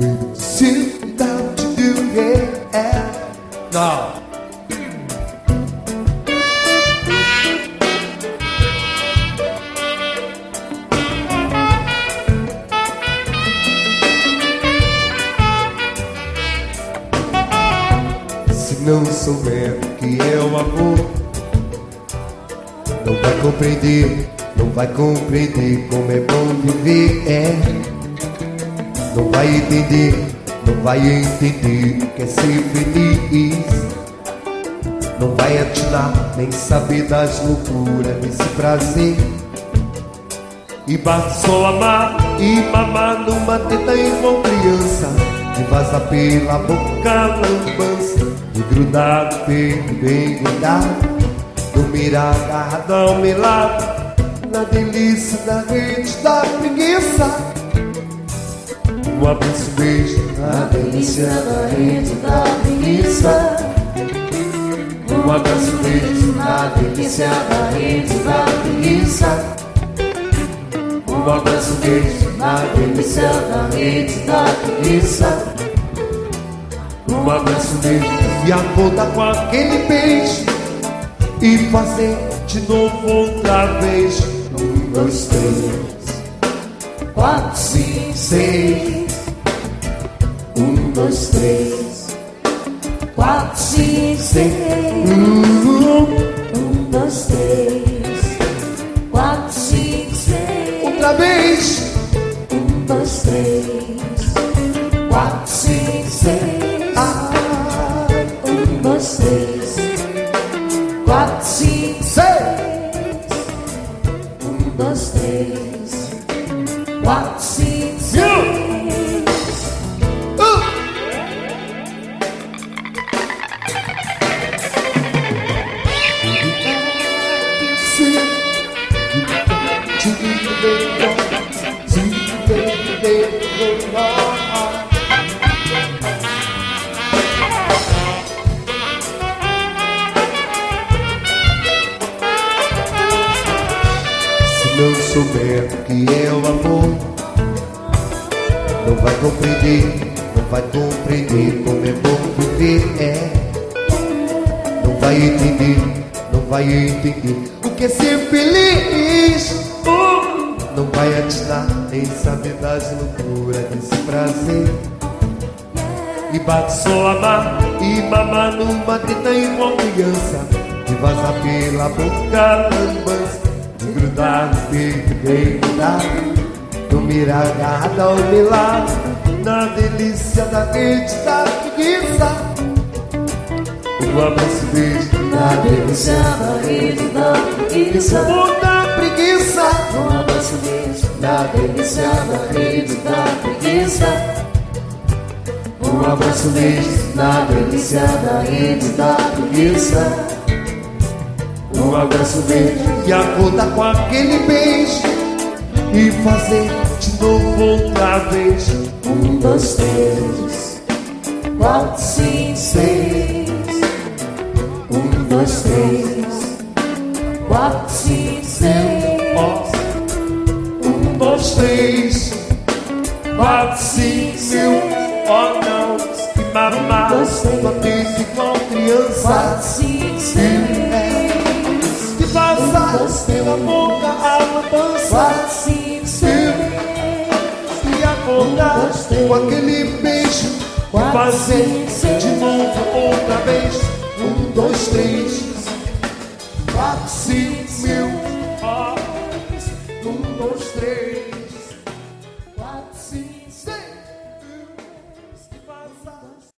Sit down to do. Não. Se não souber o que é o amor, não vai compreender, não vai compreender como é bom viver. É, não vai entender, não vai entender o que é ser feliz. Não vai atinar, nem saber das loucuras desse prazer. E basta só amar e mamar numa teta igual criança Que vaza pela boca lambança E grudar no peito bem grudado Dormir agarrado ao meu lado Na delícia da rede da preguiça Um abraço, beijo. Na delícia da rede da preguiça. Um abraço, beijo. Na delícia da rede da preguiça. Um abraço, beijo. Na delícia da rede da preguiça. Um abraço, beijo. E a volta com aquele beijo. E fazer de novo outra vez. Um, dois, três, quatro, cinco, seis. Um, dois, três, quatro, cinco, seis. Um, dois, três, quatro, cinco, seis. Outra vez. Um, dois, três, quatro, cinco, seis. Um, dois, três, quatro, cinco, seis. Um, dois, não souber o que é o amor, não vai compreender, não vai compreender como é bom viver. É, não vai entender, não vai entender o que é ser feliz. Não vai atinar nem saber das loucuras desse prazer. E bate só amar e mamar numa teta igual criança. E vaza pela boca lambança. E grudar no peito bem grudado. Dormir agarrado ao meu lado. Na delícia da rede da preguiça. Um abraço, beijo na delícia da rede da preguiça. Preguiça. Um abraço beijo da rede da preguiça. Um abraço, beijo da rede da preguiça. Um abraço, beijo e acordar com aquele beijo e fazer de novo outra vez. Um, dois, três, quatro, cinco, seis. Um, dois, três, quatro, cinco, cinco, seis. Que passar pela boca a cinco, seis. E acordar com aquele beijo. Fazer de novo outra vez. Um, dois, três. Quatro, cinco mil. Horas Um, dois, três